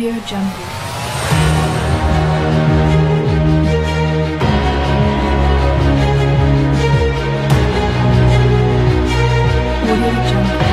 Jungle. Audio Jungle.